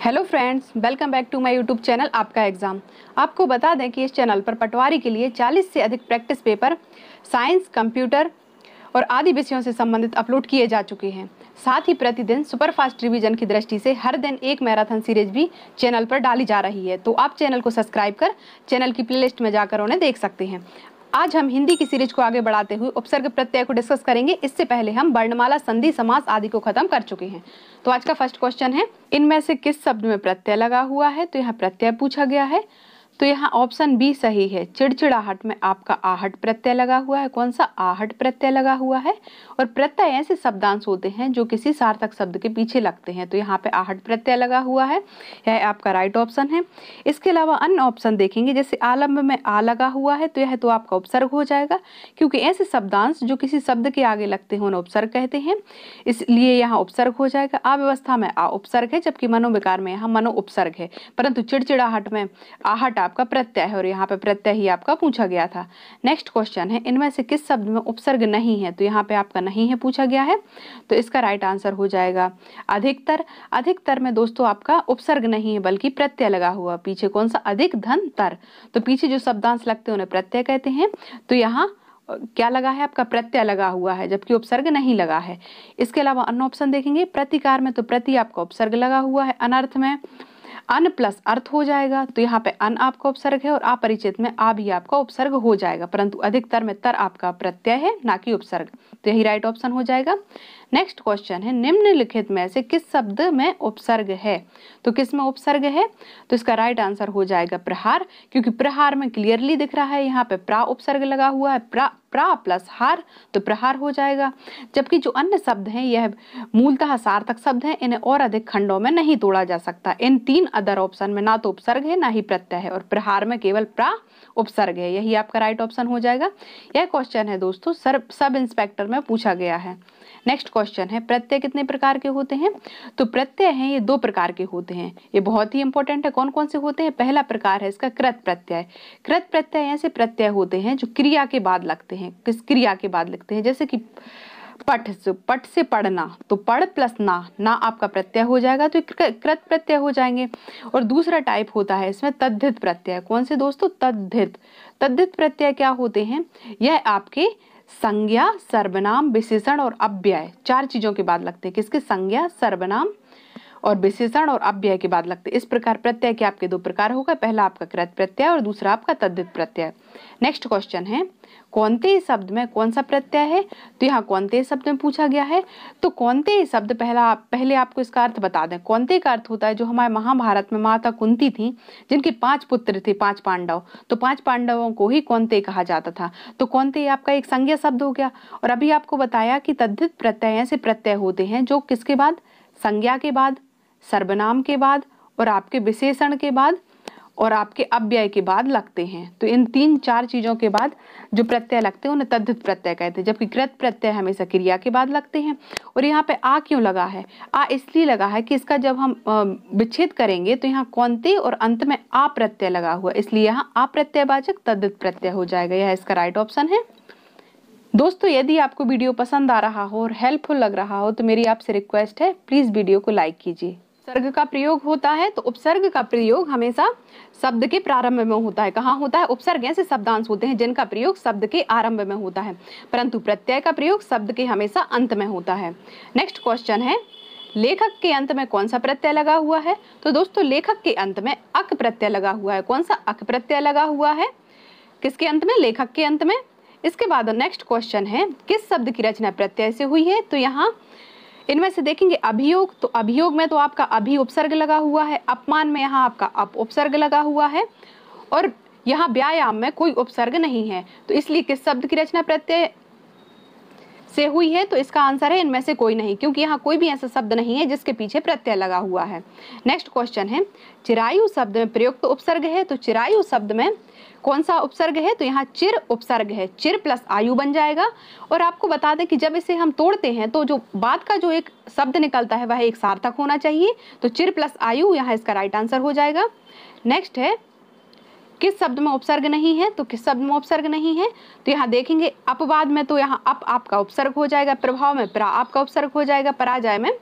Hello friends welcome back to my YouTube channel आपका exam आपको बता दें कि इस चैनल पर पटवारी के लिए 40 से अधिक प्रैक्टिस पेपर साइंस कंप्यूटर और आदि विषयों से संबंधित अपलोड किए जा चुके हैं. साथ ही प्रतिदिन सुपरफास्ट रिवीजन की दृष्टि से हर दिन एक मैराथन सीरीज़ भी चैनल पर डाली जा रही है. तो आप चैनल को सब्सक्राइब कर चैनल की प्लेलिस्ट में जाकर उन्हें देख सकते हैं. आज हम हिंदी की सीरीज़ को आगे बढ़ाते हुए उपसर्ग प्रत्यय को डिस्कस करेंगे। इससे पहले हम वर्णमाला, संधि, समास आदि को खत्म कर चुके हैं। तो आज का फ़र्स्ट क्वेश्चन है, इनमें से किस शब्द में प्रत्यय लगा हुआ है? तो यहाँ प्रत्यय पूछा गया है। तो यहाँ ऑप्शन बी सही है। चिड़चिड़ाहट में आपका आहट प्रत्यय लगा हुआ है। कौन सा? आहट प्रत्यय लगा हुआ है। और प्रत्यय ऐसे शब्दांश होते हैं जो किसी सार्थक शब्द के पीछे लगते हैं। तो यहाँ पे आहट प्रत्यय लगा हुआ है। यह आपका राइट ऑप्शन है। इसके अलावा अन्य ऑप्शन देखेंगे। जैसे आलम्ब में आ लगा हुआ है तो यह तो आपका उपसर्ग हो जाएगा। क्योंकि ऐसे शब्दांश जो किसी शब्द के आगे लगते हैं, उन्हें उपसर्ग कहते हैं। इसलिए यहाँ उपसर्ग हो जाएगा। अव्यवस्था में आ उपसर्ग है, जबकि मनोविकार में यहाँ मनो उपसर्ग है। परंतु चिड़चिड़ाहट में आहट आपका प्रत्यय है और यहाँ पे प्रत्यय ही आपका पूछा गया था। नेक्स्ट क्वेश्चन है, इनमें से किस शब्द में उपसर्ग नहीं है? तो यहाँ पे आपका नहीं है पूछा गया है तो इसका राइट आंसर हो जाएगा। अधिकतर अधिकतर में दोस्तों आपका उपसर्ग नहीं है, बल्कि प्रत्यय लगा हुआ। पीछे कौन सा? अधिक धन तर। तो पीछे जो शब्दांश लगते हैं, उन्हें प्रत्यय कहते हैं। तो यहाँ क्या लगा है आपका? प्रत्यय लगा हुआ है, जबकि उपसर्ग नहीं लगा है। इसके अलावा अन्य ऑप्शन देखेंगे। प्रतिकार में तो प्रति आपका उपसर्ग लगा हुआ है, अनर्थ में। अन प्लस अर्थ हो जाएगा तो यहाँ पे अन आपका उपसर्ग है और अपरिचित में आ भी आपका उपसर्ग हो जाएगा, परंतु अधिकतर में तर आपका प्रत्यय है, ना कि उपसर्ग। तो यही राइट ऑप्शन हो जाएगा। नेक्स्ट क्वेश्चन है, निम्नलिखित में से किस शब्द में उपसर्ग है? तो किसमें उपसर्ग है? तो इसका राइट आंसर हो जाएगा प्रहार, क्योंकि प्रहार में क्लियरली दिख रहा है, यहाँ पे प्रा उपसर्ग लगा हुआ है, प्रा प्रा प्लस हार तो प्रहार हो जाएगा। जबकि जो अन्य शब्द हैं, यह मूलतः सार्थक शब्द हैं, इन्हें और अधिक खंडों में नहीं तोड़ा जा सकता। इन तीन अदर ऑप्शन में ना तो उपसर्ग है, ना ही प्रत्यय है, और प्रहार में केवल प्रा उपसर्ग है। यही आपका राइट ऑप्शन हो जाएगा। यह क्वेश्चन है दोस्तों सर सब इंस्पेक्टर में पूछा गया है। नेक्स्ट क्वेश्चन है, प्रत्यय कितने प्रकार के होते हैं? तो प्रत्यय हैं, ये दो प्रकार के होते हैं। ये बहुत ही इंपॉर्टेंट है कौन कौन से होते हैं? पहला प्रकार है इसका कृत प्रत्यय। कृत प्रत्यय ऐसे प्रत्यय होते हैं जो क्रिया के बाद लगते हैं, किस क्रिया के बाद लगते हैं? जैसे कि पठ से पठ से पढ़ना तो पढ़ प्लस ना ना आपका प्रत्यय हो जाएगा तो कृत प्रत्यय हो जाएँगे। और दूसरा टाइप होता है इसमें तद्धित प्रत्यय। कौन से दोस्तों? तद्धित। तद्धित प्रत्यय क्या होते हैं? यह आपके संज्ञा सर्वनाम विशेषण और अव्यय। चार चीज़ों के बाद लगते हैं। किसके संज्ञा सर्वनाम और विशेषण और अव्यय के बाद लगते इस प्रकार प्रत्यय के आपके दो प्रकार होगा। पहला आपका कृत प्रत्यय और दूसरा आपका तद्धित प्रत्यय। नेक्स्ट क्वेश्चन है, कौनते शब्द में कौन सा प्रत्यय है? तो यहाँ कौनते शब्द में पूछा गया है। तो कौनते शब्द पहला, पहले आपको इसका अर्थ बता दें। कौनते का अर्थ होता है जो हमारे महाभारत में माता कुंती थी, जिनके पाँच पुत्र थे, पाँच पांडव। तो पाँच पांडवों को ही कौनते कहा जाता था। तो कौनते आपका एक संज्ञा शब्द हो गया। और अभी आपको बताया कि तद्धित प्रत्यय ऐसे प्रत्यय होते हैं जो किसके बाद? संज्ञा के बाद। सर्वनाम के बाद और आपके विशेषण के बाद और आपके अव्यय के बाद लगते हैं। तो इन तीन चार चीज़ों के बाद जो प्रत्यय लगते हैं, उन्हें तद्धित प्रत्यय कहते हैं, जबकि कृत प्रत्यय हमेशा क्रिया के बाद लगते हैं। और यहाँ पे आ क्यों लगा है? आ इसलिए लगा है कि इसका जब हम विच्छेद करेंगे तो यहाँ कौनते और अंत में आ प्रत्यय लगा हुआ इसलिए यहाँ आ प्रत्ययवाचक तद्धित प्रत्यय हो जाएगा। यह इसका राइट ऑप्शन है। दोस्तों, यदि आपको वीडियो पसंद आ रहा हो और हेल्पफुल लग रहा हो तो मेरी आपसे रिक्वेस्ट है प्लीज़ वीडियो को लाइक कीजिए। उपसर्ग का प्रयोग होता है तो उपसर्ग का प्रयोग हमेशा शब्द के प्रारंभ में होता है। कहाँ होता है? उपसर्ग ऐसे शब्दांश होते हैं जिनका प्रयोग शब्द के आरंभ में होता है, परंतु प्रत्यय का प्रयोग शब्द के हमेशा अंत में होता है। नेक्स्ट क्वेश्चन है, लेखक के अंत में कौन सा प्रत्यय लगा हुआ है? तो दोस्तों, लेखक के अंत में अक प्रत्यय लगा हुआ है। कौन सा अक प्रत्यय लगा हुआ है? किसके अंत में? लेखक के अंत में। इसके बाद नेक्स्ट क्वेश्चन है, किस शब्द की रचना प्रत्यय से हुई है? तो यहाँ इनमें से देखेंगे अभियोग तो अभियोग में तो आपका अभी उपसर्ग लगा हुआ है, अपमान में यहाँ आपका अप उपसर्ग लगा हुआ है, और यहाँ व्यायाम में कोई उपसर्ग नहीं है। तो इसलिए किस शब्द की रचना प्रत्यय से हुई है तो इसका आंसर है, इनमें से कोई नहीं, क्योंकि यहाँ कोई भी ऐसा शब्द नहीं है जिसके पीछे प्रत्यय लगा हुआ है। नेक्स्ट क्वेश्चन है, चिरायु शब्द में प्रयुक्त तो उपसर्ग है तो चिरायु शब्द में कौन सा उपसर्ग है? तो यहाँ चिर उपसर्ग है, चिर प्लस आयु बन जाएगा। और आपको बता दें कि जब इसे हम तोड़ते हैं तो जो बाद का जो एक शब्द निकलता है, वह एक सार्थक होना चाहिए। तो चिर प्लस आयु, यहाँ इसका राइट आंसर हो जाएगा। नेक्स्ट है किस शब्द में उपसर्ग नहीं है तो किस शब्द में उपसर्ग नहीं है? तो यहाँ देखेंगे, अपवाद में तो यहाँ अप आपका उपसर्ग हो जाएगा, प्रभाव में प्रा आपका उपसर्ग हो जाएगा, पराजय में।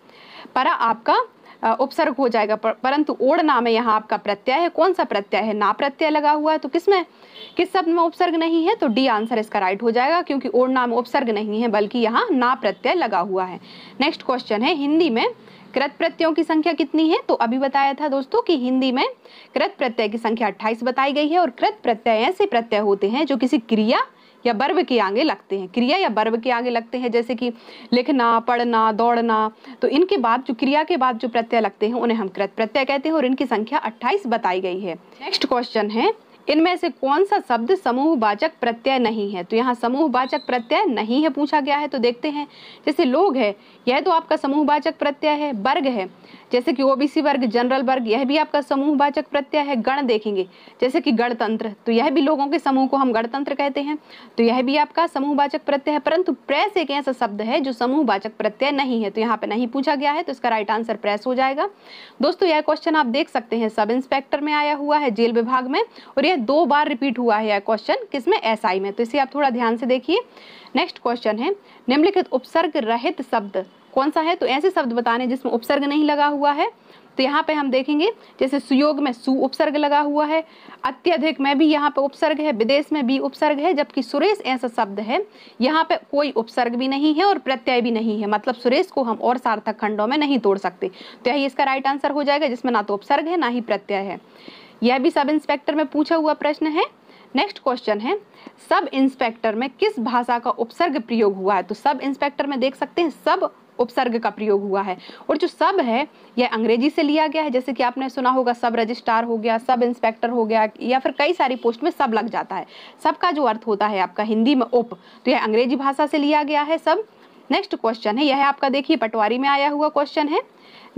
परा आपका उपसर्ग हो जाएगा। पर, परंतु ओढ़ना में यहाँ आपका प्रत्यय है। कौन सा प्रत्यय है? ना प्रत्यय लगा हुआ है। तो किसमें? किस शब्द में उपसर्ग नहीं है? तो डी आंसर इसका राइट हो जाएगा क्योंकि ओढ़ना में उपसर्ग नहीं है बल्कि यहाँ ना प्रत्यय लगा हुआ है। नेक्स्ट क्वेश्चन है हिंदी में कृत प्रत्ययों की संख्या कितनी है? तो अभी बताया था दोस्तों कि हिंदी में कृत प्रत्यय की संख्या 28 बताई गई है और कृत प्रत्यय ऐसे प्रत्यय होते हैं जो किसी क्रिया या बर्व के आगे लगते हैं, क्रिया या बर्व के आगे लगते हैं, जैसे कि लिखना, पढ़ना, दौड़ना तो इनके बाद जो क्रिया के बाद जो प्रत्यय लगते हैं, उन्हें हम कृत प्रत्यय कहते हैं और इनकी संख्या 28 बताई गई है। नेक्स्ट क्वेश्चन है इनमें से कौन सा शब्द समूह समूहवाचक प्रत्यय नहीं है? तो यहाँ समूह समूहवाचक प्रत्यय नहीं है पूछा गया है तो देखते हैं। जैसे लोग है, यह तो आपका समूह समूहवाचक प्रत्यय है, वर्ग है। जैसे कि ओबीसी वर्ग, जनरल वर्ग, यह भी आपका समूह समूहवाचक प्रत्यय है, गण देखेंगे। जैसे कि गणतंत्र तो यह भी लोगों के समूह को हम गणतंत्र कहते हैं। तो यह भी आपका समूह समूहवाचक प्रत्यय है, परंतु प्रेस एक ऐसा शब्द है जो समूह समूहवाचक प्रत्यय नहीं है। तो यहाँ पे नहीं पूछा गया है तो इसका राइट आंसर प्रेस हो जाएगा। दोस्तों, यह क्वेश्चन आप देख सकते हैं। सब इंस्पेक्टर में आया हुआ है, जेल विभाग में, और यह दो बार रिपीट हुआ है यह क्वेश्चन किसमें? एसआई में। तो इसे आप थोड़ा ध्यान से देखिए। नेक्स्ट क्वेश्चन है, निम्नलिखित उपसर्ग रहित शब्द कौन सा है? तो ऐसे शब्द बताने जिसमें उपसर्ग नहीं लगा हुआ है। तो यहाँ पे हम देखेंगे, जैसे सुयोग में सु उपसर्ग लगा हुआ है। अत्यधिक में भी यहाँ पे उपसर्ग है, विदेश में भी उपसर्ग है, जबकि सुरेश ऐसा शब्द है। यहाँ पे कोई उपसर्ग भी नहीं है और प्रत्यय भी नहीं है। मतलब सुरेश को हम और सार्थक खंडों में नहीं तोड़ सकते। तो यही इसका राइट आंसर हो जाएगा, जिसमें ना तो उपसर्ग है, ना ही प्रत्यय है। यह भी सब इंस्पेक्टर में पूछा हुआ प्रश्न है। नेक्स्ट क्वेश्चन है, सब इंस्पेक्टर में किस भाषा का उपसर्ग प्रयोग हुआ है? तो सब इंस्पेक्टर में देख सकते हैं, सब उपसर्ग का प्रयोग हुआ है। और जो सब है, यह अंग्रेज़ी से लिया गया है, जैसे कि आपने सुना होगा, सब रजिस्ट्रार हो गया, सब इंस्पेक्टर हो गया, या फिर कई सारी पोस्ट में सब लग जाता है। सबका जो अर्थ होता है आपका हिंदी में उप तो यह अंग्रेज़ी भाषा से लिया गया है, सब नेक्स्ट क्वेश्चन है, यह है आपका, देखिए, पटवारी में आया हुआ क्वेश्चन है।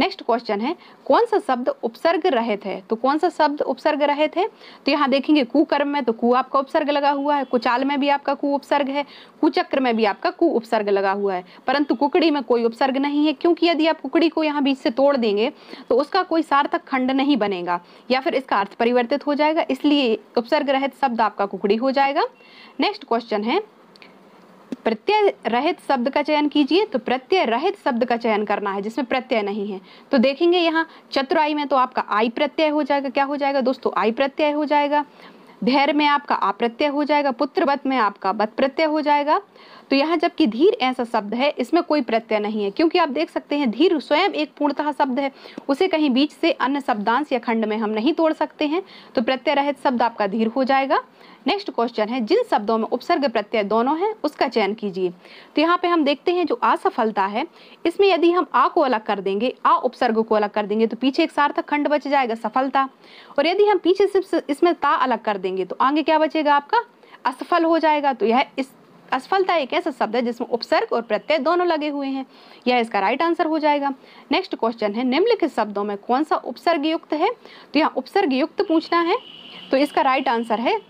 नेक्स्ट क्वेश्चन है, कौन सा शब्द उपसर्ग रहित है? तो कौन सा शब्द उपसर्ग रहित है? तो यहाँ देखेंगे, कुकर्म में तो कु आपका उपसर्ग लगा हुआ है, कुचाल में भी आपका कु उपसर्ग है, कुचक्र में भी आपका कु उपसर्ग लगा हुआ है। परंतु कुकड़ी में कोई उपसर्ग नहीं है, क्योंकि यदि आप कुकड़ी को यहाँ बीच से तोड़ देंगे तो उसका कोई सार्थक खंड नहीं बनेगा, या फिर इसका अर्थ परिवर्तित हो जाएगा, इसलिए उपसर्ग रहित शब्द आपका कुकड़ी हो जाएगा। नेक्स्ट क्वेश्चन है प्रत्यय रहित शब्द का चयन कीजिए तो प्रत्यय रहित शब्द का चयन करना है, जिसमें प्रत्यय नहीं है। तो देखेंगे यहाँ चतुराई में तो आपका आई प्रत्यय हो जाएगा, क्या हो जाएगा दोस्तों? आई प्रत्यय हो जाएगा धैर्य में आपका अप्रत्यय हो जाएगा, पुत्रवत में आपका बत प्रत्यय हो जाएगा। तो यहाँ जबकि धीर ऐसा शब्द है, इसमें कोई प्रत्यय नहीं है, क्योंकि आप देख सकते हैं धीर स्वयं एक पूर्णतः शब्द है, उसे कहीं बीच से अन्य शब्दांश या खंड में हम नहीं तोड़ सकते हैं तो प्रत्यय रहित शब्द आपका धीर हो जाएगा। नेक्स्ट क्वेश्चन है, जिन शब्दों में उपसर्ग प्रत्यय दोनों हैं, उसका चयन कीजिए। तो यहाँ पे हम देखते हैं जो असफलता है, इसमें यदि हम आ को अलग कर देंगे, आ उपसर्ग को अलग कर देंगे तो पीछे एक सार्थक खंड बच जाएगा, सफलता। और यदि हम पीछे से इसमें ता अलग कर देंगे तो आगे क्या बचेगा आपका? असफल हो जाएगा तो यह इस असफलता एक ऐसा शब्द है जिसमें उपसर्ग और प्रत्यय दोनों लगे हुए हैं। यह इसका राइट आंसर हो जाएगा। नेक्स्ट क्वेश्चन है, निम्नलिखित शब्दों में कौन सा उपसर्ग युक्त है? तो यहाँ उपसर्ग युक्त पूछना है। तो इसका राइट आंसर है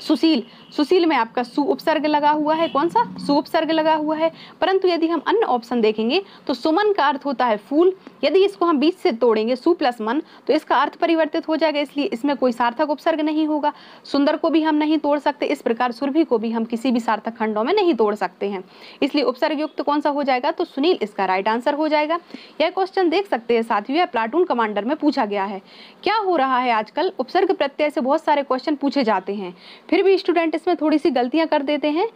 सुशील। सुशील में आपका सु उपसर्ग लगा हुआ है। कौन सा? सु उपसर्ग लगा हुआ है। परंतु यदि हम अन्य ऑप्शन देखेंगे तो सुमन का अर्थ होता है फूल। यदि इसको हम बीच से तोड़ेंगे, सु प्लस मन तो इसका अर्थ परिवर्तित हो जाएगा, इसलिए इसमें कोई सार्थक उपसर्ग नहीं होगा। सुंदर को भी हम नहीं तोड़ सकते, इस प्रकार सुरभि को भी हम किसी भी सार्थक खंडों में नहीं तोड़ सकते हैं। इसलिए उपसर्ग युक्त कौन सा हो जाएगा? तो सुनील, इसका राइट आंसर हो जाएगा। यह क्वेश्चन देख सकते हैं साथियों प्लाटून कमांडर में पूछा गया है। क्या हो रहा है आजकल? उपसर्ग प्रत्यय से बहुत सारे क्वेश्चन पूछे जाते हैं। फिर भी स्टूडेंट इसमें थोड़ी सी गलतियाँ कर देते हैं।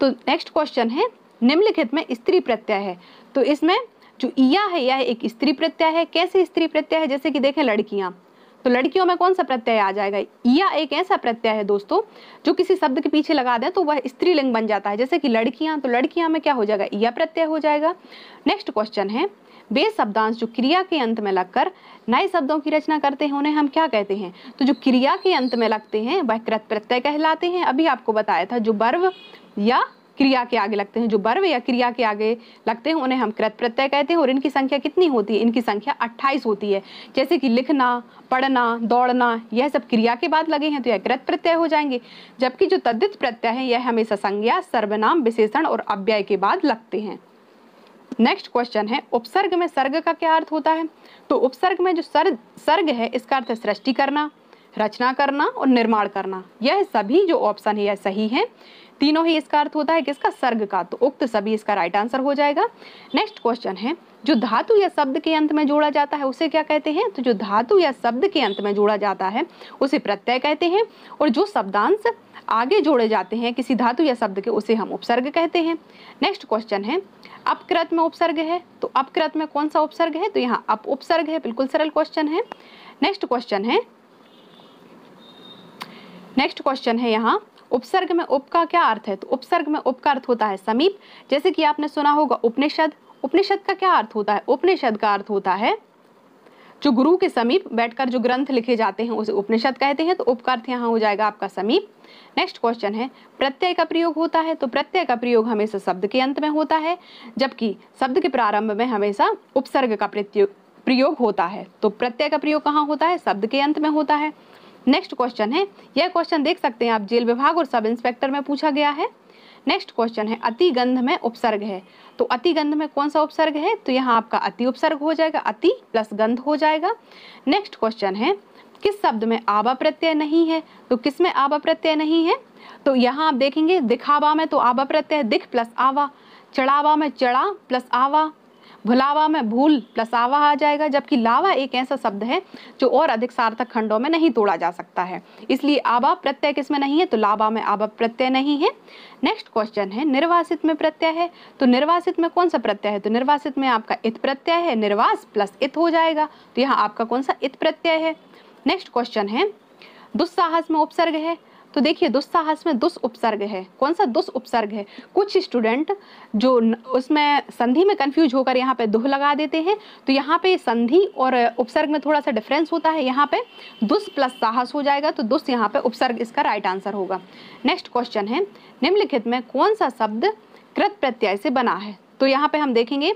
तो नेक्स्ट क्वेश्चन है, निम्नलिखित में स्त्री प्रत्यय है। तो इसमें जो इया है यह एक स्त्री प्रत्यय है। कैसे स्त्री प्रत्यय है? जैसे कि देखें लड़कियाँ। तो लड़कियों में कौन सा प्रत्यय आ जाएगा? या एक ऐसा प्रत्यय है दोस्तों, जो किसी शब्द के पीछे लगा दें तो वह स्त्रीलिंग बन जाता है। जैसे कि लड़कियाँ तो लड़कियाँ में क्या हो जाएगा? या प्रत्यय हो जाएगा। नेक्स्ट क्वेश्चन है वे शब्दांश जो क्रिया के अंत में लगकर नए शब्दों की रचना करते हैं, उन्हें हम क्या कहते हैं? तो जो क्रिया के अंत में लगते हैं, वह कृत प्रत्यय कहलाते हैं। अभी आपको बताया था, जो वर्व या क्रिया के आगे लगते हैं, जो वर्व या क्रिया के आगे लगते हैं, उन्हें हम कृत प्रत्यय कहते हैं। और इनकी संख्या कितनी होती है? इनकी संख्या 28 होती है। जैसे कि लिखना, पढ़ना, दौड़ना, यह सब क्रिया के बाद लगे हैं तो यह कृत प्रत्यय हो जाएँगे। जबकि जो तद्दित प्रत्यय है, यह हमेशा संज्ञा, सर्वनाम, विशेषण और अव्यय के बाद लगते हैं। नेक्स्ट क्वेश्चन है, उपसर्ग में सर्ग का क्या अर्थ होता है? तो उपसर्ग में जो सर्ग सर्ग है, इसका अर्थ है सृष्टि करना, रचना करना और निर्माण करना। यह सभी जो ऑप्शन है, यह सही है। तीनों ही इसका अर्थ होता है किसका सर्ग का तो उक्त सभी इसका राइट आंसर हो जाएगा। नेक्स्ट क्वेश्चन है, जो धातु या शब्द के अंत में जोड़ा जाता है, उसे क्या कहते हैं? तो जो धातु या शब्द के अंत में जोड़ा जाता है, उसे प्रत्यय कहते हैं, और जो शब्दांश आगे जोड़े जाते हैं, किसी धातु या शब्द के, उसे हम उपसर्ग कहते हैं। नेक्स्ट क्वेश्चन है, अपकृत में उपसर्ग है तो अपकृत में कौन सा उपसर्ग है? तो यहाँ अप उपसर्ग है, बिल्कुल सरल क्वेश्चन है। नेक्स्ट क्वेश्चन है नेक्स्ट क्वेश्चन है यहाँ उपसर्ग में उप का क्या अर्थ है? तो उपसर्ग में उप का अर्थ होता है समीप। जैसे कि आपने सुना होगा, उपनिषद। उपनिषद का क्या अर्थ होता है? उपनिषद का अर्थ होता है, जो गुरु के समीप बैठकर जो ग्रंथ लिखे जाते हैं, उसे उपनिषद कहते हैं। तो उप का अर्थ यहाँ हो जाएगा आपका समीप। नेक्स्ट क्वेश्चन है, प्रत्यय का प्रयोग होता है तो प्रत्यय का प्रयोग हमेशा शब्द के अंत में होता है, जबकि शब्द के प्रारंभ में हमेशा उपसर्ग का प्रयोग होता है। तो प्रत्यय का प्रयोग कहाँ होता है? शब्द के अंत में होता है। नेक्स्ट क्वेश्चन है। यह क्वेश्चन देख सकते हैं आप, जेल विभाग और सब इंस्पेक्टर में पूछा गया है। नेक्स्ट क्वेश्चन है, अति गंध में उपसर्ग है। तो अति गंध में कौन सा उपसर्ग है? तो यहाँ आपका अति उपसर्ग हो जाएगा, अति प्लस गंध हो जाएगा। नेक्स्ट क्वेश्चन है, किस शब्द में आबा प्रत्यय नहीं है? तो किसमें आबा प्रत्यय नहीं है? तो यहाँ आप देखेंगे, दिखावा में तो आबा प्रत्यय, दिख प्लस आवा, चढ़ावा में चढ़ा प्लस आवा भुलावा में भूल प्लस आवा आ जाएगा, जबकि लावा एक ऐसा शब्द है जो और अधिक सार्थक खंडों में नहीं तोड़ा जा सकता है। इसलिए आवा प्रत्यय किसमें नहीं है? तो लावा में आवा प्रत्यय नहीं है। नेक्स्ट क्वेश्चन है, निर्वासित में प्रत्यय है। तो निर्वासित में कौन सा प्रत्यय है? तो निर्वासित में आपका इत प्रत्यय है, निर्वास प्लस इत हो जाएगा। तो यहाँ आपका कौन सा इत प्रत्यय है? नेक्स्ट क्वेश्चन है, दुस्साहस में उपसर्ग है। तो देखिए, दुस्साहस में दुस उपसर्ग है। कौन सा दुस उपसर्ग है? कुछ स्टूडेंट जो उसमें संधि में कंफ्यूज होकर यहाँ पे दुह लगा देते हैं तो यहाँ पे संधि और उपसर्ग में थोड़ा सा डिफरेंस होता है। यहाँ पे दुस प्लस साहस हो जाएगा तो दुस यहाँ पे उपसर्ग इसका राइट आंसर होगा। नेक्स्ट क्वेश्चन है, निम्नलिखित में कौन सा शब्द कृत प्रत्यय से बना है? तो यहाँ पे हम देखेंगे,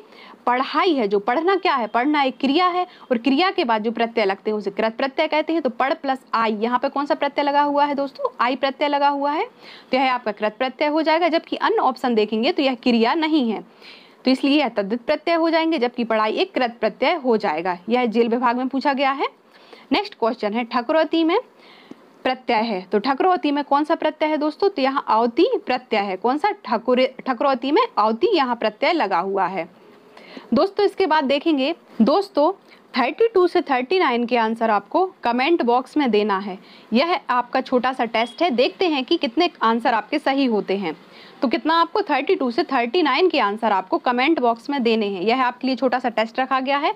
पढ़ाई है जो, पढ़ना क्या है? पढ़ना एक क्रिया है और क्रिया के बाद जो प्रत्यय लगते हैं, उसे कृत प्रत्यय कहते हैं तो पढ़ प्लस आई। यहाँ पे कौन सा प्रत्यय लगा हुआ है दोस्तों? आई प्रत्यय लगा हुआ है। तो यह आपका कृत प्रत्यय हो जाएगा, जबकि अन्य ऑप्शन देखेंगे तो यह क्रिया नहीं है। तो इसलिए यह तद्धित प्रत्यय हो जाएँगे, जबकि पढ़ाई एक कृत प्रत्यय हो जाएगा। यह जेल विभाग में पूछा गया है। नेक्स्ट क्वेश्चन है, ठकुरती में प्रत्यय है। तो ठकुरौती में कौन सा प्रत्यय है दोस्तों? तो यहाँ आवती प्रत्यय है। कौन सा? ठकुर ठकुरौती में आवती यहाँ प्रत्यय लगा हुआ है। दोस्तों, इसके बाद देखेंगे। दोस्तों 32 से 39 के आंसर आपको कमेंट बॉक्स में देना है। यह आपका छोटा सा टेस्ट है। देखते हैं कि कितने आंसर आपके सही होते हैं। तो कितना आपको? 32 से 39 के आंसर आपको कमेंट बॉक्स में देने हैं। यह आपके लिए छोटा सा टेस्ट रखा गया है।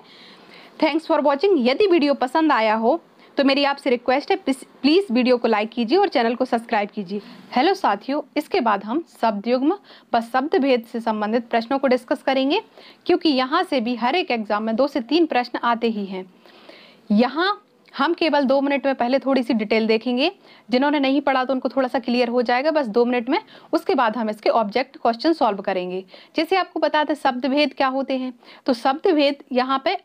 Thanks for watching. यदि वीडियो पसंद आया हो तो मेरी आपसे रिक्वेस्ट है, प्लीज़ वीडियो को लाइक कीजिए और चैनल को सब्सक्राइब कीजिए। हेलो साथियों, इसके बाद हम शब्द युग्म व शब्द भेद से संबंधित प्रश्नों को डिस्कस करेंगे, क्योंकि यहाँ से भी हर एक एग्ज़ाम में दो से तीन प्रश्न आते ही हैं। यहाँ हम केवल दो मिनट में पहले थोड़ी सी डिटेल देखेंगे, जिन्होंने नहीं पढ़ा तो उनको थोड़ा सा क्लियर हो जाएगा, बस दो मिनट में। उसके बाद हम इसके ऑब्जेक्ट क्वेश्चन सॉल्व करेंगे। जैसे आपको बताते शब्द भेद क्या होते हैं? तो शब्द भेद यहाँ पे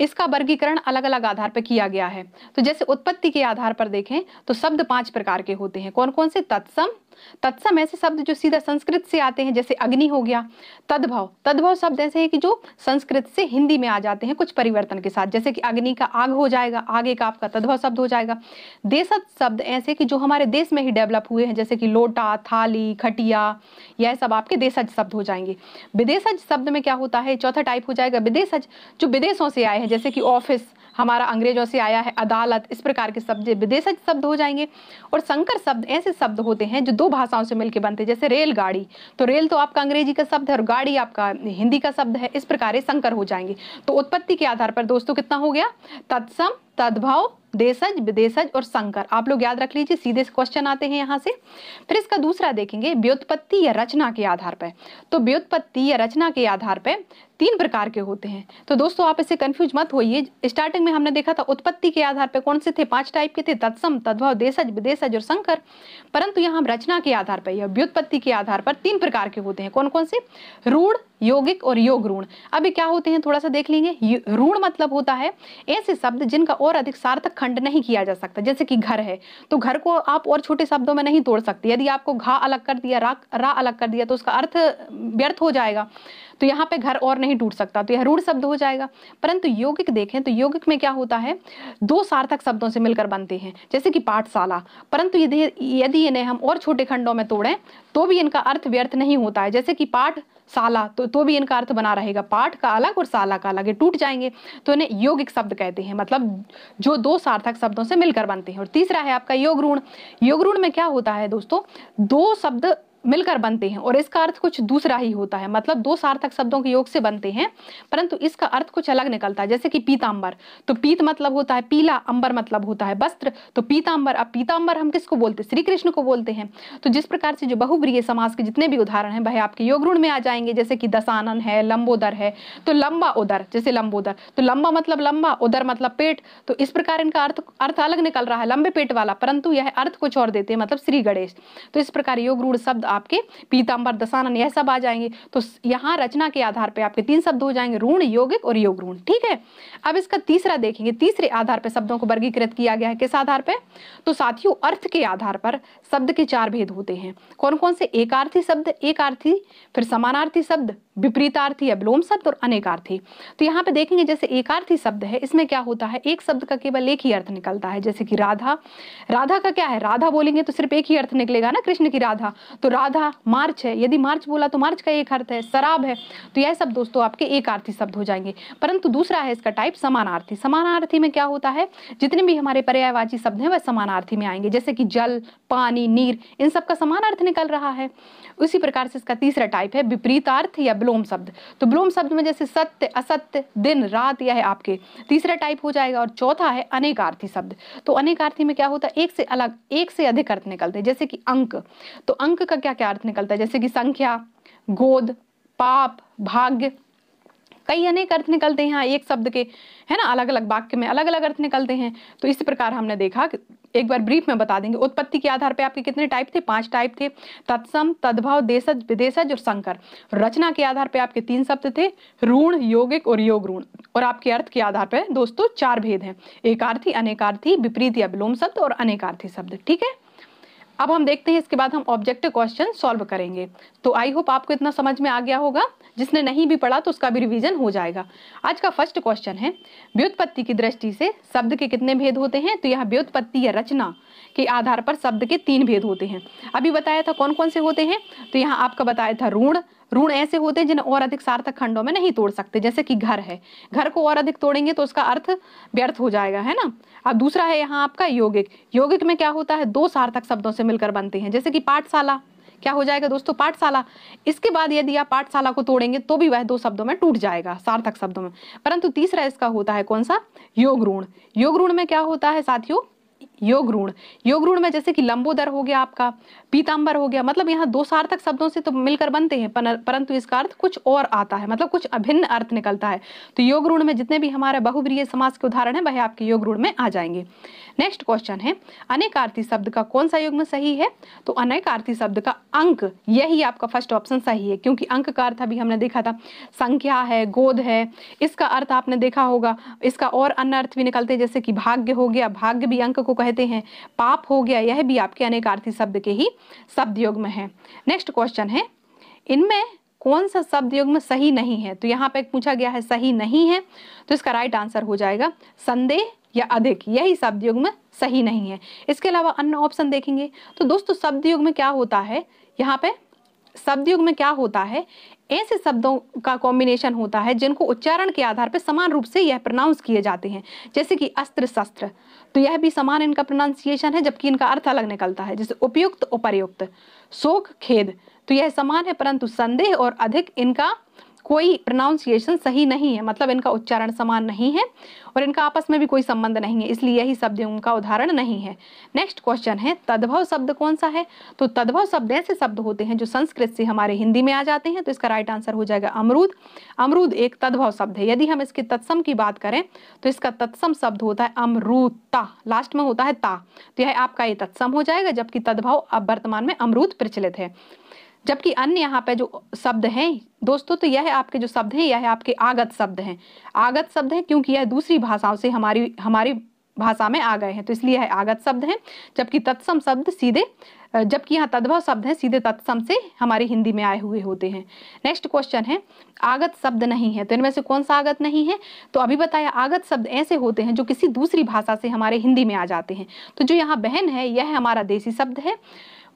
इसका वर्गीकरण अलग अलग आधार पर किया गया है। तो जैसे उत्पत्ति के आधार पर देखें तो शब्द पाँच प्रकार के होते हैं। कौन कौन से? तत्सम तत्सम ऐसे शब्द जो सीधा संस्कृत से आते हैं, जैसे अग्नि हो गया, तद्भव। तद्भव शब्द ऐसे हैं कि जो संस्कृत से हिंदी में आ जाते हैं कुछ परिवर्तन के साथ। जैसे कि अग्नि का आग हो जाएगा, आगे का आपका तद्भव शब्द हो जाएगा। देशज शब्द ऐसे कि जो हमारे देश में ही डेवलप हुए हैं, जैसे कि लोटा, थाली, खटिया, यह सब आपके देशज शब्द हो जाएँगे। विदेशज शब्द में क्या होता है? चौथा टाइप हो जाएगा विदेशज, जो विदेशों से आए हैं, जैसे कि ऑफ़िस हमारा अंग्रेज़ों से आया है, अदालत, इस प्रकार के शब्द, विदेशज शब्द हो जाएँगे। और संकर शब्द ऐसे शब्द होते हैं जो दो भाषाओं से मिलकर बनते हैं, जैसे रेलगाड़ी। तो रेल तो आपका अंग्रेज़ी का शब्द है और गाड़ी आपका हिंदी का शब्द है, इस प्रकार संकर हो जाएँगे। तो उत्पत्ति के आधार पर दोस्तों कितना हो गया? तत्सम, तद्भव, देशज, विदेशज और संकर। आप लोग याद रख लीजिए, सीधे क्वेश्चन आते हैं यहाँ से। फिर इसका दूसरा देखेंगे, व्युत्पत्ति या रचना के आधार पर। तो व्युत्पत्ति या रचना के आधार पर तीन प्रकार के होते हैं। तो दोस्तों, आप इसे कंफ्यूज मत होइए। स्टार्टिंग में हमने देखा था, उत्पत्ति के आधार पर कौन से थे? पाँच टाइप के थे, तत्सम, तद्भव, देशज, विदेशज और संकर। परंतु यहाँ रचना के आधार पर या व्युत्पत्ति के आधार पर तीन प्रकार के होते हैं। कौन कौन से? रूढ़, यौगिक और योग ऋण अभी क्या होते हैं, थोड़ा सा देख लेंगे। ऋण मतलब होता है ऐसे शब्द जिनका और अधिक सार्थक खंड नहीं किया जा सकता, जैसे कि घर है। तो घर को आप और छोटे शब्दों में नहीं तोड़ सकते। यदि आपको घा अलग कर दिया रा रा अलग कर दिया तो उसका अर्थ व्यर्थ हो जाएगा। तो यहाँ पे घर और नहीं टूट सकता तो यह रूढ़ शब्द हो जाएगा। परंतु यौगिक देखें तो यौगिक में क्या होता है? दो सार्थक शब्दों से मिलकर बनते हैं, जैसे कि पाठशाला। परंतु यदि यदि इन्हें हम और छोटे खंडों में तोड़ें तो भी इनका अर्थ व्यर्थ नहीं होता है। जैसे कि पाठ साला तो तो भी इनका अर्थ बना रहेगा। पाठ का अलग और साला का अलग टूट जाएँगे तो इन्हें यौगिक शब्द कहते हैं। मतलब जो दो सार्थक शब्दों से मिलकर बनते हैं। और तीसरा है आपका योग ऋण योग ऋण में क्या होता है दोस्तों? दो शब्द मिलकर बनते हैं और इसका अर्थ कुछ दूसरा ही होता है। मतलब दो सार्थक शब्दों के योग से बनते हैं, परंतु इसका अर्थ कुछ अलग निकलता है। जैसे कि पीताम्बर तो पीत मतलब होता है पीला, अंबर मतलब होता है वस्त्र। तो पीताम्बर अब पीताम्बर हम किसको बोलते हैं? श्री कृष्ण को बोलते हैं। तो जिस प्रकार से जो बहुब्रीय समाज के जितने भी उदाहरण हैं, वह आपके योग में आ जाएँगे। जैसे कि दसानन है, लंबोदर है तो लंबा उदर, जैसे लंबोदर। तो लंबा मतलब लंबा, उदर मतलब पेट। तो इस प्रकार इनका अर्थ अर्थ अलग निकल रहा है, लंबे पेट वाला, परंतु यह अर्थ कुछ और देते हैं मतलब श्री गणेश। तो इस प्रकार योग शब्द आपके पीताम्बर दसानन, यह सब आ जाएँगे। तो यहाँ रचना के आधार पर आपके तीन शब्द हो जाएँगे, ऋण, यौगिक और योग ऋण ठीक है? अब इसका तीसरा देखेंगे। तीसरे आधार पर शब्दों को वर्गीकृत किया गया है। किस आधार पर तो साथियों, अर्थ के आधार पर शब्द के चार भेद होते हैं। कौन कौन से? एकार्थी शब्द एक आर्थी फिर समानार्थी शब्द, विपरीतार्थी या ब्लोम शब्द और अनेकार्थी। तो यहाँ पे देखेंगे, जैसे एकार्थी शब्द है, इसमें क्या होता है? एक शब्द का केवल एक ही अर्थ निकलता है, जैसे कि राधा। राधा का क्या है? राधा बोलेंगे तो सिर्फ़ एक ही अर्थ निकलेगा ना, कृष्ण की राधा। तो राधा मार्च है। यदि मार्च बोला तो मार्च का एक अर्थ है, शराब है। तो यह सब दोस्तों आपके एक आर्थी शब्द हो जाएँगे। परंतु दूसरा है इसका टाइप समानार्थी। समानार्थी में क्या होता है? जितने भी हमारे पर्यायवाची शब्द हैं, वह समानार्थी में आएँगे। जैसे कि जल, पानी, नीर, इन सब का समान अर्थ निकल रहा है। उसी प्रकार से इसका तीसरा टाइप है विपरीतार्थ या ब्लोम शब्द। तो ब्लोम शब्द में जैसे सत्य, असत्य, दिन, रात, यह है आपके। तीसरा टाइप हो जाएगा और चौथा है अनेकार्थी शब्द। तो अनेकार्थी में क्या होता है? एक से अलग, एक से अधिक अर्थ निकलते हैं। जैसे कि अंक। तो अंक का क्या क्या अर्थ निकलता है? जैसे कि संख्या, गोद, पाप, भाग्य। कई अनेक अर्थ निकलते हैं यहाँ एक शब्द के, है ना अलग अलग वाक्य में अलग अलग अर्थ निकलते हैं। तो इस प्रकार हमने देखा एक बार ब्रीफ में बता देंगे, उत्पत्ति के आधार पे आपके कितने टाइप थे? पाँच टाइप थे। तत्सम, तद्भाव, देशज, विदेशज और संकर। रचना के आधार पे आपके तीन शब्द थे, ऋण, योगिक और योग ऋण। और आपके अर्थ के आधार पर दोस्तों चार भेद हैं। एकार्थी, अनेकार्थी, विपरीत या विलोम शब्द और अनेकार्थी शब्द, ठीक है? अब हम देखते हैं, इसके बाद हम ऑब्जेक्टिव क्वेश्चन सॉल्व करेंगे। तो आई होप आपको इतना समझ में आ गया होगा। जिसने नहीं भी पढ़ा तो उसका भी रिवीजन हो जाएगा। आज का फ़र्स्ट क्वेश्चन है, व्युत्पत्ति की दृष्टि से शब्द के कितने भेद होते हैं? तो यहाँ व्युत्पत्ति या रचना के आधार पर शब्द के तीन भेद होते हैं। अभी बताया था कौन कौन से होते हैं? तो यहाँ आपका बताया था ऋण ऋण ऐसे होते हैं जिन्हें और अधिक सार्थक खंडों में नहीं तोड़ सकते, जैसे कि घर है। घर को और अधिक तोड़ेंगे तो उसका अर्थ व्यर्थ हो जाएगा, है ना? अब दूसरा है यहाँ आपका यौगिक। यौगिक में क्या होता है? दो सार्थक शब्दों से मिलकर बनते हैं, जैसे कि पाठशाला। क्या हो जाएगा दोस्तों? पाठशाला। इसके बाद यदि आप पाठशाला को तोड़ेंगे तो भी वह दो शब्दों में टूट जाएगा, सार्थक शब्दों में। परंतु तीसरा इसका होता है कौन सा? योग ऋण। योग ऋण में क्या होता है साथियों? योग ऋण योग ऋण में जैसे कि लंबोदर हो गया आपका पीताम्बर हो गया मतलब यहाँ दो सार्थक शब्दों से तो मिलकर बनते हैं परंतु इसका अर्थ कुछ और आता है मतलब कुछ अभिन्न अर्थ निकलता है। तो योग ऋण में जितने भी हमारे बहुब्रीय समाज के उदाहरण है, वह आपके योग ऋण में आ जाएँगे। नेक्स्ट क्वेश्चन है, अनेकार्थी शब्द का कौन सा युग्म सही है? तो अनेकार्थी शब्द का अंक, यही आपका फ़र्स्ट ऑप्शन सही है, क्योंकि अंक का अर्थ अभी हमने देखा था, संख्या है, गोद है, इसका अर्थ आपने देखा होगा, इसका और अन्य अर्थ भी निकलते जैसे कि भाग्य हो गया, भाग्य भी अंक को कहते हैं, पाप हो गया, यह भी आपके अनेकार्थी शब्द के ही शब्द युग्म है। नेक्स्ट क्वेश्चन है, इनमें कौन सा शब्द युग्म सही नहीं है? तो यहाँ पे पूछा गया है, सही नहीं है तो इसका राइट आंसर हो जाएगा, संदेह या अधिक, यही शब्द युग्म सही नहीं है। इसके अलावा अन्य ऑप्शन देखेंगे तो दोस्तों शब्द युग में क्या होता है? यहाँ पे शब्द युग में क्या होता है? ऐसे शब्दों का कॉम्बिनेशन होता है जिनको उच्चारण के आधार पर समान रूप से यह प्रोनाउंस किए जाते हैं, जैसे कि अस्त्र शस्त्र। तो यह भी समान इनका प्रोनाउंसिएशन है, जबकि इनका अर्थ अलग निकलता है, जैसे उपयुक्त, उपर्युक्त। शोक, खेद। तो यह समान है, परंतु संदेह और अधिक इनका कोई प्रोनाउंसिएशन सही नहीं है मतलब इनका उच्चारण समान नहीं है और इनका आपस में भी कोई संबंध नहीं है, इसलिए यही शब्द उनका उदाहरण नहीं है। नेक्स्ट क्वेश्चन है, तद्भव शब्द कौन सा है? तो तद्भव शब्द ऐसे शब्द होते हैं जो संस्कृत से हमारे हिंदी में आ जाते हैं तो इसका राइट आंसर हो जाएगा अमरूद। अमरूद एक तद्भव शब्द है। यदि हम इसके तत्सम की बात करें तो इसका तत्सम शब्द होता है अमरूता। लास्ट में होता है ता। तो यह आपका ये तत्सम हो जाएगा, जबकि तद्भव अब वर्तमान में अमरूद प्रचलित है। जबकि अन्य यहाँ पे जो शब्द हैं, दोस्तों तो यह आपके जो शब्द हैं, यह आपके आगत शब्द हैं। आगत शब्द हैं क्योंकि यह दूसरी भाषाओं से हमारी हमारी भाषा में आ गए हैं तो इसलिए है आगत शब्द है, जबकि तत्सम शब्द सीधे जबकि यहाँ तद्भव शब्द है, सीधे तत्सम से हमारी हिंदी में आए हुए होते हैं। नेक्स्ट क्वेश्चन है, आगत शब्द नहीं है तो इनमें से कौन सा आगत नहीं है? तो अभी बताया, आगत शब्द ऐसे होते हैं जो किसी दूसरी भाषा से हमारे हिंदी में आ जाते हैं। तो जो यहाँ बहन है, यह हमारा देसी शब्द है।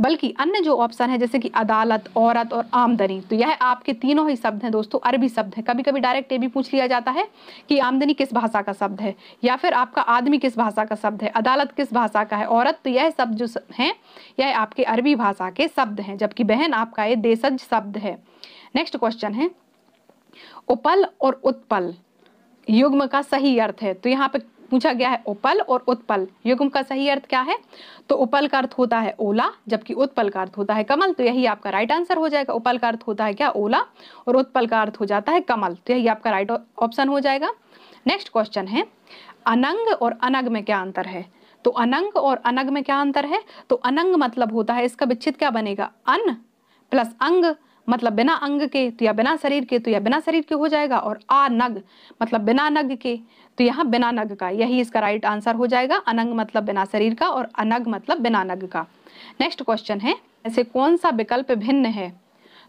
बल्कि अन्य जो ऑप्शन है, जैसे कि अदालत, औरत और आमदनी तो यह आपके तीनों ही शब्द हैं दोस्तों, अरबी शब्द है। कभी कभी डायरेक्ट ये भी पूछ लिया जाता है कि आमदनी किस भाषा का शब्द है, या फिर आपका आदमी किस भाषा का शब्द है, अदालत किस भाषा का है, औरत तो यह शब्द जो हैं, यह आपके अरबी भाषा के शब्द हैं, जबकि बहन आपका ये देशज शब्द है। नेक्स्ट क्वेश्चन है, उपल और उत्पल, युग्म का सही अर्थ है तो यहाँ पे पूछा गया है उपल और उत्पल। युग्म का सही अर्थ क्या है? तो उपल का अर्थ होता है ओला, जबकि उत्पल का अर्थ होता है कमल। तो यही आपका राइट आंसर हो जाएगा। उपल का अर्थ होता है क्या? ओला, और उत्पल का अर्थ हो जाता है कमल। तो यही आपका राइट ऑप्शन हो जाएगा। नेक्स्ट क्वेश्चन है, अनंग और अनग में क्या अंतर है? तो अनंग और अनग में क्या अंतर है? तो अनंग मतलब होता है, इसका विच्छेद क्या बनेगा? अन प्लस अंग मतलब बिना अंग के तो या बिना शरीर के तो या बिना शरीर के हो जाएगा, और आ नग मतलब बिना नग के तो यहाँ बिना नग का, यही इसका राइट आंसर हो जाएगा, अनंग मतलब बिना शरीर का, और अनग मतलब बिना नग का। नेक्स्ट क्वेश्चन है, ऐसे कौन सा विकल्प भिन्न है?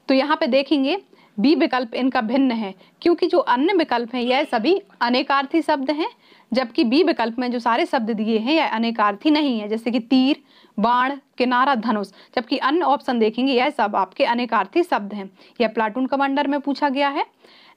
तो यहाँ पे देखेंगे बी विकल्प इनका भिन्न है, क्योंकि जो अन्य विकल्प हैं, यह सभी अनेकार्थी शब्द हैं, जबकि बी विकल्प में जो सारे शब्द दिए हैं, यह अनेकार्थी नहीं है, जैसे कि तीर बाण, किनारा, धनुष। जबकि अन्य ऑप्शन देखेंगे, यह सब आपके अनेकार्थी शब्द हैं। यह प्लाटून कमांडर में पूछा गया है।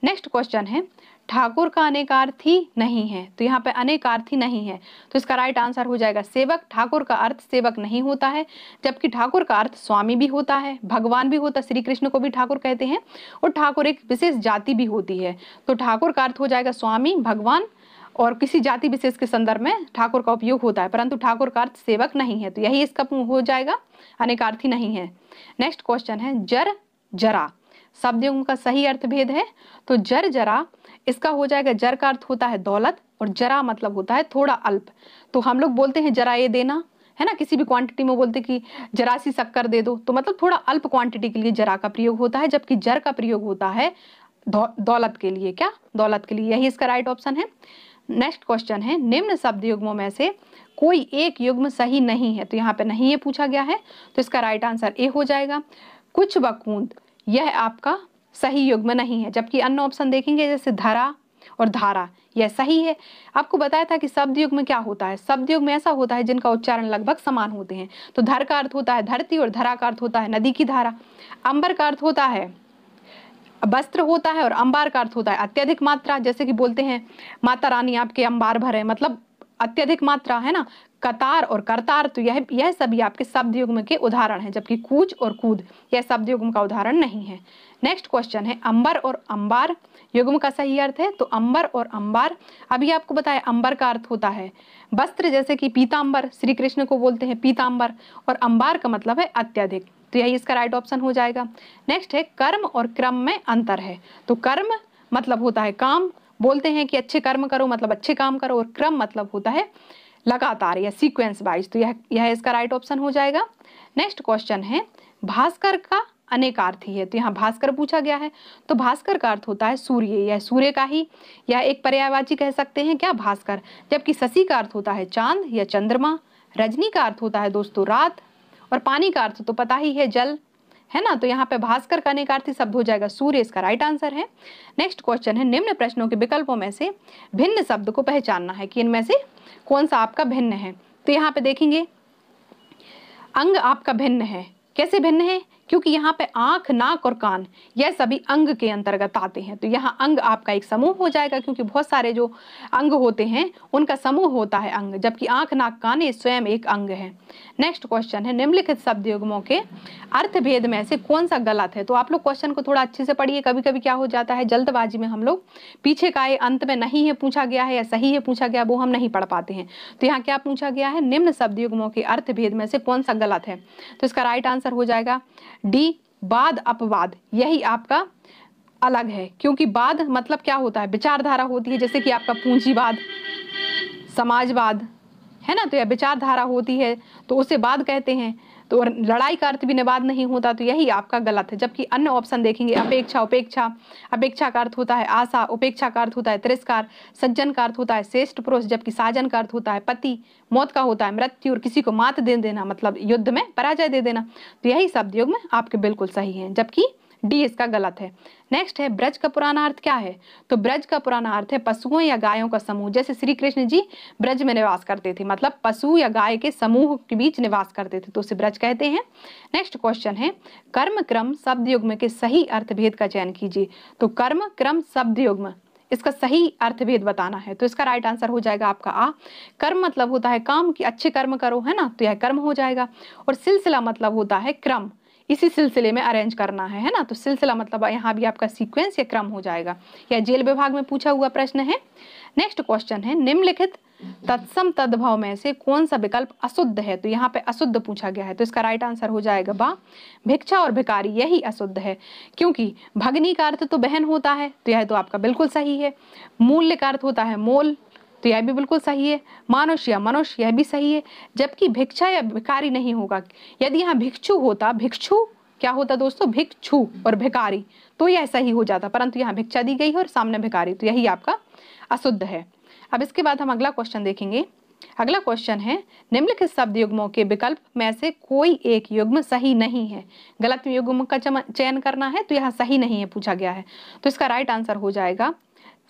नेक्स्ट क्वेश्चन है, ठाकुर का अनेकार्थी नहीं है। तो यहाँ पे अनेकार्थी नहीं है। तो इसका राइट आंसर हो जाएगा सेवक। ठाकुर का अर्थ सेवक नहीं होता है, जबकि ठाकुर का अर्थ स्वामी भी होता है, भगवान भी होता है श्री कृष्ण को भी ठाकुर कहते हैं, और ठाकुर एक विशेष जाति भी होती है। तो ठाकुर का अर्थ हो जाएगा स्वामी, भगवान और किसी जाति विशेष के संदर्भ में ठाकुर का उपयोग होता है, परंतु ठाकुर का अर्थ सेवक नहीं है तो यही इसका हो जाएगा, अनेकार्थी नहीं है। नेक्स्ट क्वेश्चन है, जर जरा। शब्दों का सही अर्थ भेद है तो जर जरा, इसका हो जाएगा, जर का अर्थ होता है दौलत, और जरा मतलब होता है थोड़ा अल्प। तो हम लोग बोलते हैं जरा ये देना, है ना? किसी भी क्वांटिटी में बोलते कि जरा सी शक्कर दे दो तो मतलब थोड़ा अल्प क्वांटिटी के लिए जरा का प्रयोग होता है, जबकि जर का प्रयोग होता है दौलत के लिए। क्या? दौलत के लिए। यही इसका राइट ऑप्शन है। नेक्स्ट क्वेश्चन है, निम्न शब्द युग्मों में से कोई एक युग्म सही नहीं है। तो यहाँ पे नहीं ये पूछा गया है तो इसका राइट आंसर ए हो जाएगा। कुछ बकूंद यह आपका सही युग्म नहीं है, जबकि अन्य ऑप्शन देखेंगे, जैसे धरा और धारा, यह सही है। आपको बताया था कि शब्द युग में क्या होता है? शब्द युग में ऐसा होता है जिनका उच्चारण लगभग समान होते हैं। तो धर का अर्थ होता है धरती और धरा का अर्थ होता है नदी की धारा। अंबर का अर्थ होता है वस्त्र होता है और अंबार का अर्थ होता है। अत्यधिक मात्रा, जैसे कि बोलते हैं, माता रानी आपके अंबार भर। है मतलब अत्यधिक मात्रा, है ना? कतार और करतार तो यह यह सभी आपके शब्द युग्म के उदाहरण हैं, जबकि कूच और कूद, यह शब्द युग्म का उदाहरण नहीं है। नेक्स्ट क्वेश्चन है, अंबर और अंबार। युग्म का सही अर्थ है तो अंबर और अंबार। अभी आपको बताया, अंबर का अर्थ होता है। वस्त्र, जैसे कि पीताम्बर श्री कृष्ण को बोलते हैं पीताम्बर और अंबार का मतलब है अत्यधिक। तो यही इसका राइट ऑप्शन हो जाएगा। नेक्स्ट है, कर्म और क्रम में अंतर है। तो कर्म मतलब होता है काम। बोलते हैं कि अच्छे कर्म करो मतलब अच्छे काम करो, और क्रम मतलब होता है लगातार या सीक्वेंस वाइज तो यह यह इसका राइट ऑप्शन हो जाएगा। नेक्स्ट क्वेश्चन है, भास्कर का अनेकार्थी है। तो यहाँ भास्कर पूछा गया है। तो भास्कर का अर्थ होता है सूर्य। यह सूर्य का ही यह एक पर्यायवाची कह सकते हैं क्या? भास्कर। जबकि शशि का अर्थ होता है चाँद या चंद्रमा। रजनी का अर्थ होता है दोस्तों रात। और पानी का अर्थ तो पता ही है जल, है ना? तो यहाँ पे भास्कर का अनेकार्थी शब्द हो जाएगा सूर्य, इसका राइट आंसर है। नेक्स्ट क्वेश्चन है, निम्न प्रश्नों के विकल्पों में से भिन्न शब्द को पहचानना है कि इनमें से कौन सा आपका भिन्न है? तो यहाँ पे देखेंगे, अंग आपका भिन्न है। कैसे भिन्न है? क्योंकि यहाँ पे आँख, नाक और कान, यह सभी अंग के अंतर्गत आते हैं। तो यहाँ अंग आपका एक समूह हो जाएगा, क्योंकि बहुत सारे जो अंग होते हैं, उनका समूह होता है अंग, जबकि आँख, नाक, कान ये स्वयं एक अंग है। नेक्स्ट क्वेश्चन है, निम्नलिखित शब्द युग्मों के अर्थ भेद में से कौन सा गलत है? तो आप लोग क्वेश्चन को थोड़ा अच्छे से पढ़िए कभी कभी क्या हो जाता है, जल्दबाजी में हम लोग पीछे का ये अंत में नहीं है पूछा गया है या सही है पूछा गया, वो हम नहीं पढ़ पाते हैं। तो यहाँ क्या पूछा गया है? निम्न शब्द युग्मों के अर्थ भेद में से कौन सा गलत है? तो इसका राइट आंसर हो जाएगा डी, बाद अपवाद। यही आपका अलग है, क्योंकि बाद मतलब क्या होता है? विचारधारा होती है, जैसे कि आपका पूंजीवाद, समाजवाद, है ना? तो यह विचारधारा होती है तो उसे बाद कहते हैं। और लड़ाई का अर्थ भी निवाद नहीं होता तो यही आपका गलत है। जबकि अन्य ऑप्शन देखेंगे, अपेक्षा, उपेक्षा। अपेक्षा का अर्थ होता है आशा, उपेक्षा का अर्थ होता है तिरस्कार। सज्जन का अर्थ होता है श्रेष्ठ पुरुष, जबकि साजन का अर्थ होता है पति। मौत का होता है मृत्यु और किसी को मात दे देना मतलब युद्ध में पराजय दे देना। तो यही शब्द युग में आपके बिल्कुल सही है। जबकि डी इसका गलत है। नेक्स्ट है, ब्रज का पुराना अर्थ क्या है? तो ब्रज का पुराना अर्थ है पशुओं या गायों का समूह। जैसे श्री कृष्ण जी ब्रज में निवास करते थे मतलब पशु या गाय के समूह के बीच निवास करते थे तो उसे ब्रज कहते हैं। नेक्स्ट क्वेश्चन है, कर्म क्रम शब्द युग्म के सही अर्थभेद का चयन कीजिए। तो कर्म क्रम शब्द युग्म इसका सही अर्थभेद बताना है। तो इसका राइट आंसर हो जाएगा आपका आ। कर्म मतलब होता है काम की अच्छे कर्म करो, है ना? तो यह कर्म हो जाएगा। और सिलसिला मतलब होता है क्रम। इसी सिलसिले में अरेंज करना है है ना? तो सिलसिला मतलब यहाँ भी आपका सीक्वेंस या क्रम हो जाएगा। या जेल विभाग में पूछा हुआ प्रश्न है। नेक्स्ट क्वेश्चन है, निम्नलिखित तत्सम तद्भाव में से कौन सा विकल्प अशुद्ध है? तो यहाँ पे अशुद्ध पूछा गया है तो इसका राइट आंसर हो जाएगा बा, भिक्षा और भिकारी यही अशुद्ध है। क्योंकि भगनी का अर्थ तो बहन होता है तो यह तो आपका बिल्कुल सही है। मूल्य का अर्थ होता है मोल तो यह भी बिल्कुल सही है। मानुष या मनुष्य यह भी सही है। जबकि भिक्षा या भिकारी नहीं होगा। यदि यहाँ भिक्षु होता, भिक्षु, क्या होता दोस्तों? भिक्षु और भिकारी तो यह सही हो जाता। परंतु यहाँ भिक्षा दी गई है और सामने भिकारी तो यही आपका अशुद्ध है। अब इसके बाद हम अगला क्वेश्चन देखेंगे। अगला क्वेश्चन है, निम्नलिखित शब्द युग्मों के विकल्प में से कोई एक युग्म सही नहीं है। गलत युग्म का चयन करना है तो यहाँ सही नहीं है, पूछा गया है। तो इसका राइट आंसर हो जाएगा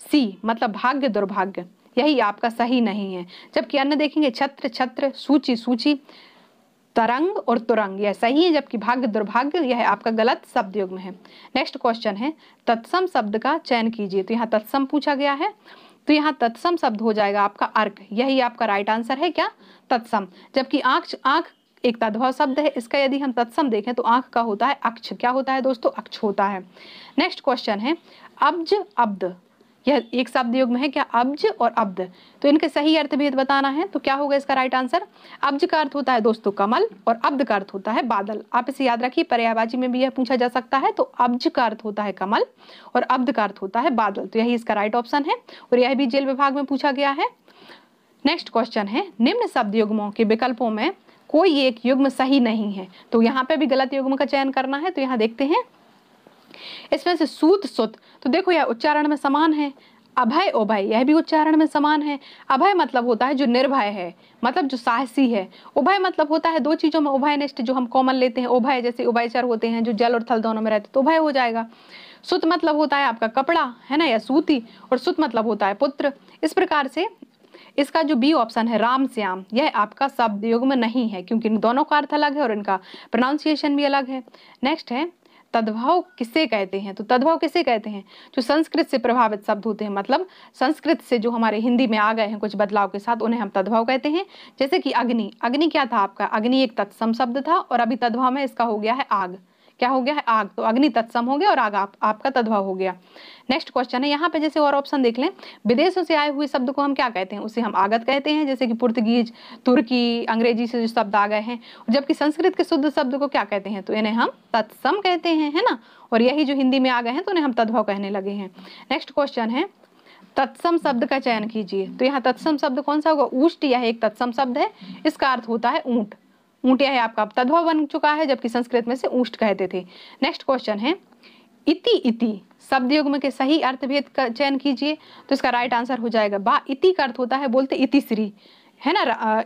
सी मतलब भाग्य दुर्भाग्य। यही आपका सही नहीं है। जबकि अन्य देखेंगे, छत्र छत्र, सूची सूची, तरंग और तुरंग, यह सही है, जबकि भाग्य, दुर्भाग्य, यह आपका गलत शब्द युग्म है। नेक्स्ट क्वेश्चन है, तत्सम शब्द का चयन कीजिए। तो यहाँ तत्सम पूछा गया है तो यहाँ तत्सम शब्द हो जाएगा आपका अर्क यही आपका राइट आंसर है क्या? तत्सम। जबकि आँख आँख एक तद्भव शब्द है, इसका यदि हम तत्सम देखें तो आँख का होता है अक्ष। क्या होता है दोस्तों? अक्ष होता है। नेक्स्ट क्वेश्चन है, अब्ज, अब्द। यह एक शब्द युग्म है, क्या अब्ज और अब्द? तो इनके सही अर्थ भेद बताना है तो क्या होगा इसका राइट आंसर अब्ज का अर्थ होता है दोस्तों कमल और अब्द का अर्थ होता है बादल। आप इसे याद रखिए, पर्यायवाची में भी यह पूछा जा सकता है तो अब्ज का अर्थ होता है कमल और अब्द का अर्थ होता है बादल। तो यही इसका राइट ऑप्शन है और यह भी जेल विभाग में पूछा गया है। नेक्स्ट क्वेश्चन है, निम्न शब्द युग्मों के विकल्पों में कोई एक युग्म सही नहीं है। तो यहाँ पे भी गलत युग्म का चयन करना है तो यहाँ देखते हैं। इसमें से सूत सुत। तो देखो, यह उच्चारण में समान है। अभय उभय यह भी उच्चारण में समान है। अभय मतलब होता है जो निर्भय है मतलब जो साहसी है। उभय मतलब होता है दो चीज़ों में उभय निष्ठ जो हम कॉमन लेते हैं। उभय जैसे उभयचर होते हैं, जो जल और थल दोनों में रहते तो उभय हो जाएगा। सुत मतलब होता है आपका कपड़ा, है ना, या सूती, और सुत मतलब होता है पुत्र। इस प्रकार से इसका जो बी ऑप्शन है, राम श्याम, यह आपका शब्द युग में नहीं है, क्योंकि इन दोनों का अर्थ अलग है और इनका प्रोनाउंसिएशन भी अलग है। नेक्स्ट है तद्भाव किसे कहते हैं? तो तद्भाव किसे कहते हैं? जो संस्कृत से प्रभावित शब्द होते हैं मतलब संस्कृत से जो हमारे हिंदी में आ गए हैं कुछ बदलाव के साथ, उन्हें हम तद्भाव कहते हैं। जैसे कि अग्नि अग्नि क्या था आपका? अग्नि एक तत्सम शब्द था और अभी तद्भाव में इसका हो गया है आग। क्या हो गया? है आग तो अग्नि तत्सम हो गया और आग आप, आपका तद्भाव हो गया। नेक्स्ट क्वेश्चन है यहाँ पे जैसे और ऑप्शन देख लें। विदेशों से आए हुए शब्द को हम क्या कहते हैं? उसे हम आगत कहते हैं जैसे कि पुर्तगीज तुर्की अंग्रेज़ी से जो शब्द आ गए हैं जबकि संस्कृत के शुद्ध शब्द को क्या कहते हैं? तो इन्हें हम तत्सम कहते हैं है ना? और यही जो हिंदी में आ गए हैं तो उन्हें हम तद्भाव कहने लगे हैं। नेक्स्ट क्वेश्चन है तत्सम शब्द का चयन कीजिए। तो यहाँ तत्सम शब्द कौन सा होगा? ऊष्ट यह एक तत्सम शब्द है इसका अर्थ होता है ऊँट। ऊंटिया है आपका। तद्भव बन चुका है, जबकि संस्कृत में से ऊष्ट कहते थे। नेक्स्ट क्वेश्चन है, इति इति शब्द युग्म के सही अर्थभेद का चयन कीजिए तो इसका राइट आंसर हो जाएगा। बा, इति का अर्थ होता है, बोलते इति श्री है ना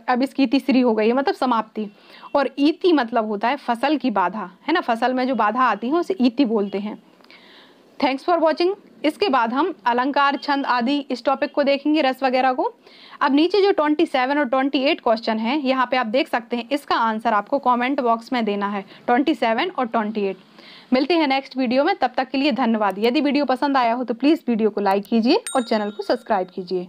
अब इसकी तीसरी हो गई है मतलब समाप्ति। और इति मतलब होता है फ़सल की बाधा। है ना, फ़सल में जो बाधा आती है, उसे इति बोलते हैं। थैंक्स फॉर वॉचिंग इसके बाद हम अलंकार, छंद आदि इस टॉपिक को देखेंगे रस वगैरह को। अब नीचे जो 27 और 28 क्वेश्चन है, यहाँ पे आप देख सकते हैं, इसका आंसर आपको कमेंट बॉक्स में देना है 27 और 28 मिलते हैं नेक्स्ट वीडियो में, तब तक के लिए धन्यवाद। यदि वीडियो पसंद आया हो तो प्लीज़ वीडियो को लाइक कीजिए और चैनल को सब्सक्राइब कीजिए।